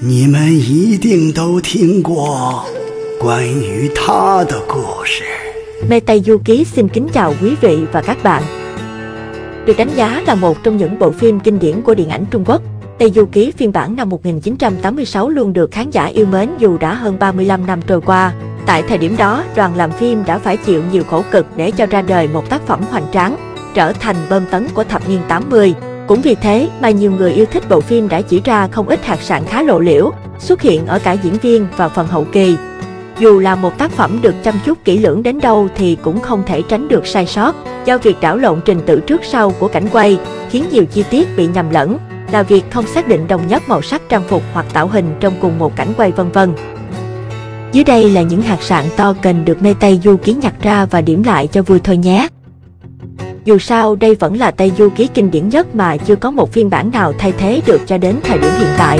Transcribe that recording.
你们一定都听过关于他的故事。 Mê Tây Du Ký xin kính chào quý vị và các bạn. Được đánh giá là một trong những bộ phim kinh điển của điện ảnh Trung Quốc, Tây Du Ký phiên bản năm 1986 luôn được khán giả yêu mến dù đã hơn 35 năm trôi qua. Tại thời điểm đó, đoàn làm phim đã phải chịu nhiều khổ cực để cho ra đời một tác phẩm hoành tráng, trở thành bơm tấn của thập niên 80. Cũng vì thế mà nhiều người yêu thích bộ phim đã chỉ ra không ít hạt sạn khá lộ liễu, xuất hiện ở cả diễn viên và phần hậu kỳ. Dù là một tác phẩm được chăm chút kỹ lưỡng đến đâu thì cũng không thể tránh được sai sót, do việc đảo lộn trình tự trước sau của cảnh quay, khiến nhiều chi tiết bị nhầm lẫn, là việc không xác định đồng nhất màu sắc trang phục hoặc tạo hình trong cùng một cảnh quay vân vân. Dưới đây là những hạt sạn to cần được mê Tây Du Ký nhặt ra và điểm lại cho vui thôi nhé. Dù sao, đây vẫn là Tây Du Ký kinh điển nhất mà chưa có một phiên bản nào thay thế được cho đến thời điểm hiện tại.